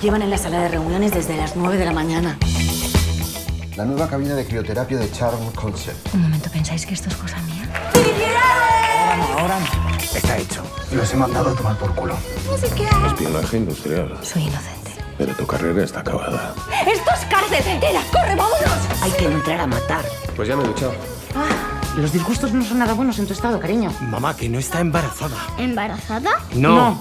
Llevan en la sala de reuniones desde las 9 de la mañana. La nueva cabina de crioterapia de Charm Concept. Un momento, ¿pensáis que esto es cosa mía? Ahora no, ahora no. Está hecho. Los he mandado a tomar por culo. Espionaje industrial. Soy inocente. Pero tu carrera está acabada. ¡Esto es cárcel! ¡Entera! ¡Corre, vámonos! Hay que entrar a matar. Pues ya me he duchado. Ah, los disgustos no son nada buenos en tu estado, cariño. Mamá, que no está embarazada. ¿Embarazada? No.